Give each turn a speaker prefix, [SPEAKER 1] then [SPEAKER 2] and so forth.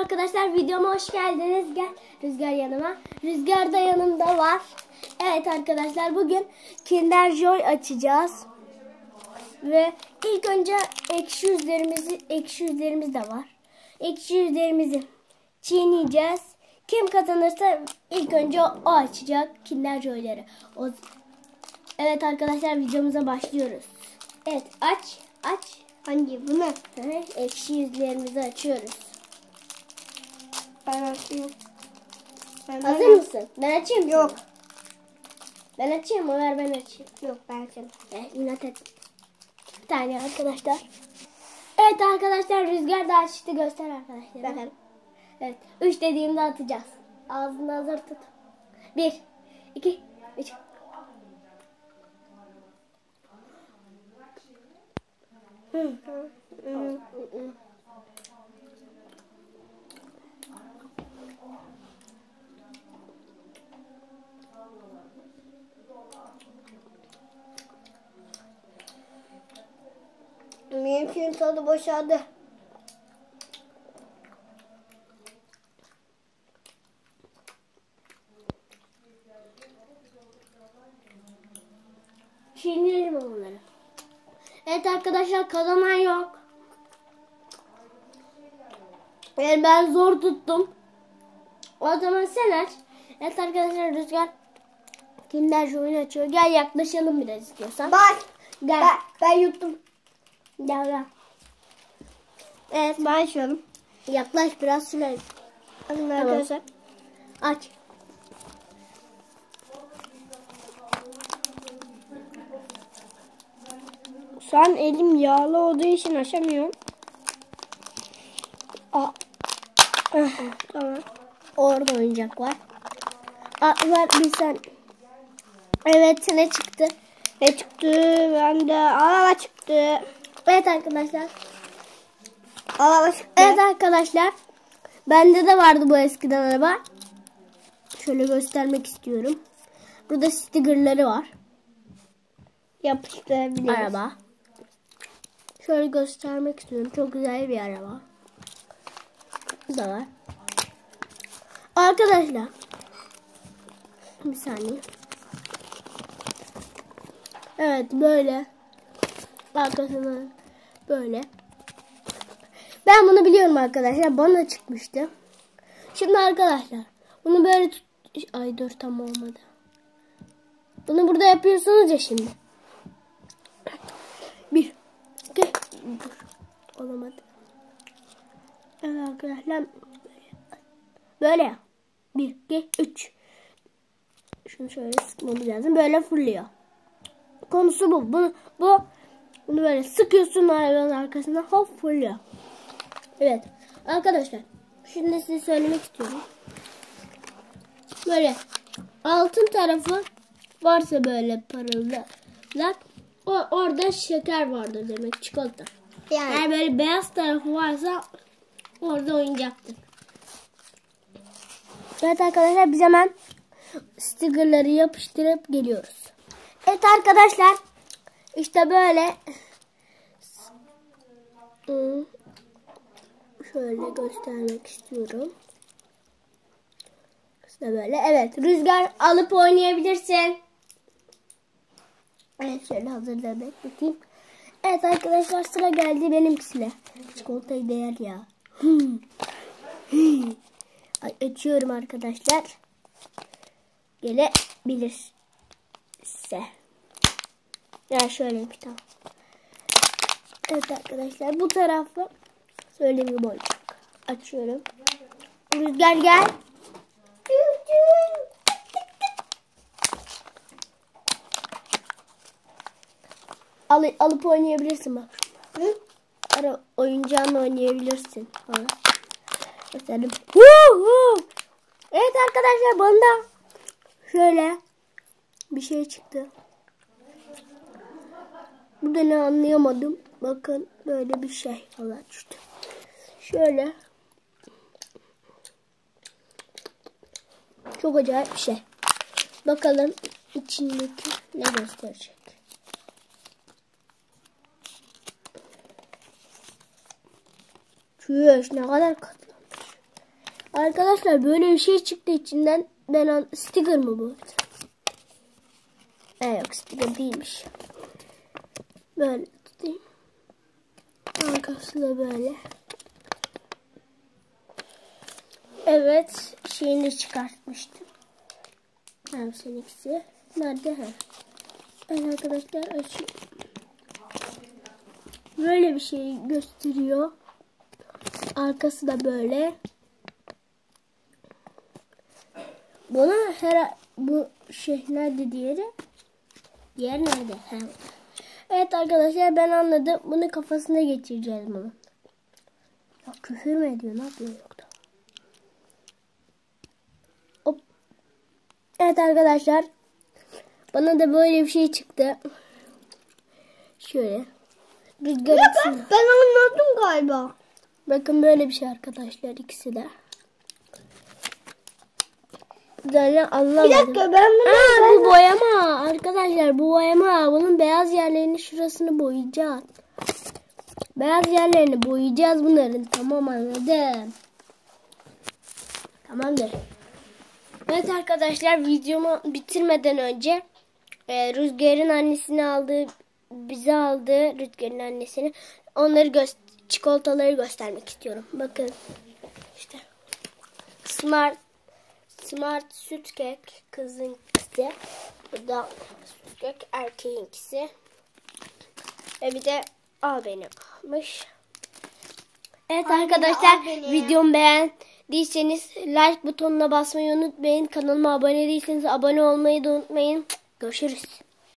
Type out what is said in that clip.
[SPEAKER 1] arkadaşlar videoma hoş geldiniz. Gel Rüzgar yanıma. Rüzgar da yanımda var. Evet arkadaşlar bugün Kinder Joy açacağız. Ve ilk önce ekşi yüzlerimizi ekşi yüzlerimiz de var. Ekşi yüzlerimizi çiğneyeceğiz. Kim kazanırsa ilk önce o, açacak Kinder Joy'ları. O, evet arkadaşlar videomuza başlıyoruz. Evet aç aç.
[SPEAKER 2] Hangi bunu?
[SPEAKER 1] Hı, Ekşi yüzlerimizi açıyoruz.
[SPEAKER 2] Ben açayım. Ben
[SPEAKER 1] Hazır mısın? Ben açayım?
[SPEAKER 2] Yok.
[SPEAKER 1] Ben açayım mı? Ver ben açayım.
[SPEAKER 2] Yok ben açayım.
[SPEAKER 1] Evet, inat et. Bir tane arkadaşlar. Evet arkadaşlar Rüzgar da açtı. Göster arkadaşlar.
[SPEAKER 2] Bakın.
[SPEAKER 1] Evet. Üç dediğimde atacağız. Ağzını hazır tut. Bir, iki, üç. Hı.
[SPEAKER 2] Benimkinin tadı boşaldı.
[SPEAKER 1] Çiğneyelim onları. Evet arkadaşlar kazanan yok. Yani ben zor tuttum. O zaman sen aç. Evet arkadaşlar Rüzgar Kinder Joy'unu açıyor. Gel yaklaşalım biraz istiyorsan.
[SPEAKER 2] Bak.
[SPEAKER 1] Gel.
[SPEAKER 2] Ben, ben yuttum.
[SPEAKER 1] Gel.
[SPEAKER 2] Evet açıyorum.
[SPEAKER 1] Yaklaş biraz süre.
[SPEAKER 2] Bakın arkadaşlar.
[SPEAKER 1] Aç.
[SPEAKER 2] Şu an elim yağlı olduğu için açamıyorum. Aa. Tamam.
[SPEAKER 1] Orada oyuncak var. Aa, ver bir sen. Evet ne çıktı?
[SPEAKER 2] Ne çıktı? Ben de araba çıktı.
[SPEAKER 1] Evet arkadaşlar.
[SPEAKER 2] Araba çıktı.
[SPEAKER 1] Evet arkadaşlar. Bende de vardı bu eskiden araba. Şöyle göstermek istiyorum. Burada stickerları var.
[SPEAKER 2] Yapıştırabiliriz.
[SPEAKER 1] Araba. Şöyle göstermek istiyorum. Çok güzel bir araba. Bu da var. Arkadaşlar. Bir saniye. Evet böyle. Arkasına böyle. Ben bunu biliyorum arkadaşlar. Bana çıkmıştı. Şimdi arkadaşlar. Bunu böyle tut... Ay dur tam olmadı. Bunu burada yapıyorsunuz ya şimdi. Bir. iki, Dur. Olamadı. Evet arkadaşlar. Böyle. Bir, iki, üç. Şunu şöyle sıkmamız lazım. Böyle fırlıyor. Konusu bu. Bunu, bu bunu böyle sıkıyorsun arabanın arkasına hop fırlıyor. Evet. Arkadaşlar. Şimdi size söylemek istiyorum. Böyle altın tarafı varsa böyle parıldak o, orada şeker vardır demek çikolata.
[SPEAKER 2] Yani.
[SPEAKER 1] Eğer böyle beyaz tarafı varsa orada oyuncaktır. Evet arkadaşlar biz hemen stickerları yapıştırıp geliyoruz. Evet arkadaşlar işte böyle şöyle göstermek istiyorum. İşte böyle evet rüzgar alıp oynayabilirsin. Evet şöyle hazırlamak bakayım. Evet arkadaşlar sıra geldi benimkisine. Çikolatayı değer ya. Ay, açıyorum arkadaşlar. Gelebilirse. Ya şöyle bir tane. Evet arkadaşlar bu tarafı şöyle bir boncuk. Açıyorum. Rüzgar gel. Al, alıp oynayabilirsin bak.
[SPEAKER 2] Hı?
[SPEAKER 1] Ara oyuncağınla oynayabilirsin huu. Evet arkadaşlar bana şöyle bir şey çıktı. Burada ne anlayamadım. Bakın böyle bir şey falan çıktı. Şöyle. Çok acayip bir şey. Bakalım içindeki ne gösterecek. Çüş ne kadar katlanmış. Arkadaşlar böyle bir şey çıktı içinden. Ben an sticker mı bu? E yok sticker değilmiş. Böyle tutayım. Arkası da böyle. Evet, şeyini çıkartmıştım. Hem seninkisi. Nerede? Ha. Evet arkadaşlar açayım. Böyle bir şey gösteriyor. Arkası da böyle. Buna her bu şey nerede diğeri? Diğer nerede? Ha. Evet arkadaşlar ben anladım. Bunu kafasına geçireceğiz bunu. Ya küfür mü ediyor? Ne yapıyor yoktu? Hop. Evet arkadaşlar. Bana da böyle bir şey çıktı. Şöyle. Rüzgar ikisini-
[SPEAKER 2] Ben anladım galiba.
[SPEAKER 1] Bakın böyle bir şey arkadaşlar ikisi de. Güzel anlamadım.
[SPEAKER 2] Bir dakika ben bunu
[SPEAKER 1] Aa, bu boyama arkadaşlar bu boyama. Bunun beyaz yerlerini şurasını boyayacağız. Beyaz yerlerini boyayacağız bunların. Tamam anladım. Tamamdır. Evet arkadaşlar videomu bitirmeden önce e, Rüzgar'ın annesini aldığı bize aldığı Rüzgar'ın annesini onları göster çikolataları göstermek istiyorum. Bakın işte Smart Smart süt kek kızınkisi. Bu da süt kek erkeğinkisi. Ve bir de al beni almış. Evet arkadaşlar videomu beğendiyseniz like butonuna basmayı unutmayın. Kanalıma abone değilseniz abone olmayı da unutmayın. Görüşürüz.